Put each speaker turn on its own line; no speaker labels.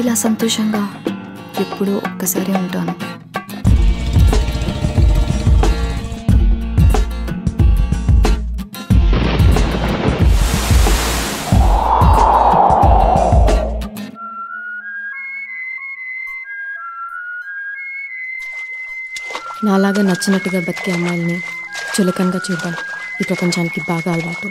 ఇలా సంతోషంగా ఎప్పుడూ ఒక్కసారి ఉంటాను.
నాలాగా నచ్చినట్టుగా బతికే అమ్మాయిల్ని చులకనగా చూడడం ఈ ప్రపంచానికి బాగా అలవాటు.